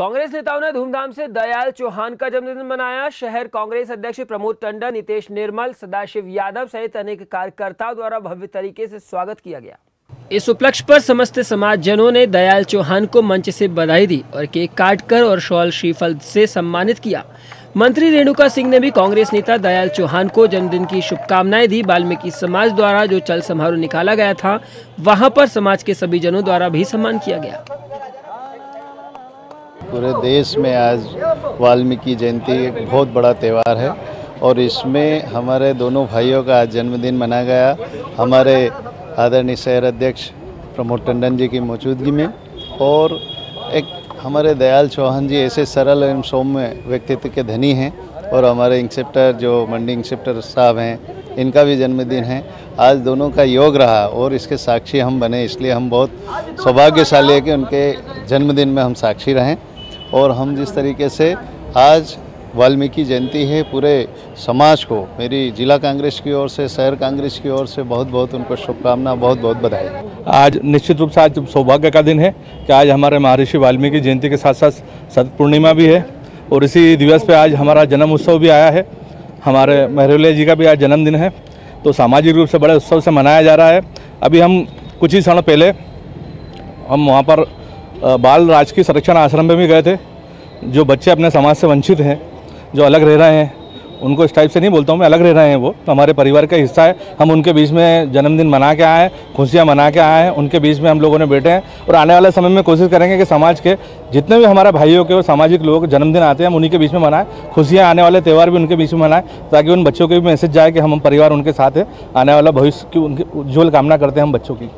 कांग्रेस नेताओं ने धूमधाम से दयाल चौहान का जन्मदिन मनाया। शहर कांग्रेस अध्यक्ष प्रमोद टंडन, नितेश निर्मल, सदाशिव यादव सहित अनेक कार्यकर्ताओं द्वारा भव्य तरीके से स्वागत किया गया। इस उपलक्ष्य पर समस्त समाज जनों ने दयाल चौहान को मंच से बधाई दी और केक काटकर और शॉल श्रीफल से सम्मानित किया। मंत्री रेणुका सिंह ने भी कांग्रेस नेता दयाल चौहान को जन्मदिन की शुभकामनाएँ दी। वाल्मीकि समाज द्वारा जो चल समारोह निकाला गया था, वहाँ पर समाज के सभी जनों द्वारा भी सम्मान किया गया। पूरे देश में आज वाल्मीकि जयंती एक बहुत बड़ा त्यौहार है और इसमें हमारे दोनों भाइयों का आज जन्मदिन मनाया गया। हमारे आदरणीय शहर अध्यक्ष प्रमोद टंडन जी की मौजूदगी में और एक हमारे दयाल चौहान जी ऐसे सरल एवं सौम्य व्यक्तित्व के धनी हैं और हमारे इंसेप्टर जो मंडी इंसेप्टर साहब हैं, इनका भी जन्मदिन है। आज दोनों का योग रहा और इसके साक्षी हम बने, इसलिए हम बहुत सौभाग्यशाली है कि उनके जन्मदिन में हम साक्षी रहें। और हम जिस तरीके से आज वाल्मीकि जयंती है, पूरे समाज को, मेरी जिला कांग्रेस की ओर से, शहर कांग्रेस की ओर से बहुत बहुत उनको शुभकामना, बहुत बहुत बधाई। आज निश्चित रूप से आज सौभाग्य का दिन है कि आज हमारे महर्षि वाल्मीकि जयंती के साथ साथ सत पूर्णिमा भी है और इसी दिवस पे आज हमारा जन्म उत्सव भी आया है। हमारे महरौलिया जी का भी आज जन्मदिन है। तो सामाजिक रूप से बड़े उत्सव से मनाया जा रहा है। अभी हम कुछ ही क्षण पहले हम वहाँ पर बाल राजकीय संरक्षण आश्रम में भी गए थे, जो बच्चे अपने समाज से वंचित हैं, जो अलग रह रहे हैं, उनको इस टाइप से नहीं बोलता हूँ मैं, अलग रह रहे हैं वो तो हमारे परिवार का हिस्सा है। हम उनके बीच में जन्मदिन मना के आए हैं, खुशियाँ मना के आए हैं, उनके बीच में हम लोगों ने बैठे हैं, और आने वाले समय में कोशिश करेंगे कि समाज के जितने भी हमारे भाइयों के और सामाजिक लोग जन्मदिन आते हैं, हम उन्हीं के बीच में मनाएँ, खुशियाँ आने वाले त्यौहार भी उनके बीच में मनाएँ, ताकि उन बच्चों के भी मैसेज जाए कि हम परिवार उनके साथ है, आने वाला भविष्य की उनकी उज्ज्वल कामना करते हैं हम बच्चों की।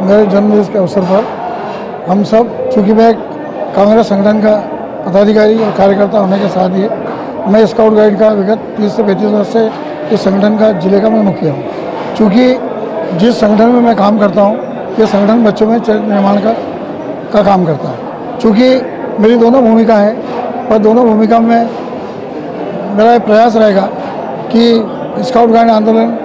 मेरे जन्मदिन के अवसर पर हम सब, चूँकि मैं कांग्रेस संगठन का पदाधिकारी और कार्यकर्ता होने के साथ ही मैं स्काउट गाइड का विगत तीस से पैंतीस वर्ष से इस संगठन का ज़िले का मैं मुखिया हूँ। चूँकि जिस संगठन में मैं काम करता हूँ, ये संगठन बच्चों में चरित्र निर्माण का का काम करता है। चूँकि मेरी दोनों भूमिका है और दोनों भूमिका में मेरा ये प्रयास रहेगा कि स्काउट गाइड आंदोलन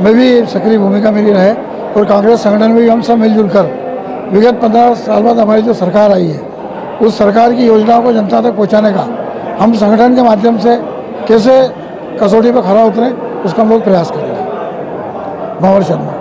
में भी सक्रिय भूमिका मेरी रहे और कांग्रेस संगठन में भी हम सब मिलजुल कर विगत पंद्रह साल बाद हमारी जो सरकार आई है, उस सरकार की योजनाओं को जनता तक पहुँचाने का हम संगठन के माध्यम से कैसे कसौटी पर खड़ा उतरें, उसका हम लोग प्रयास करेंगे। भंवर शर्मा।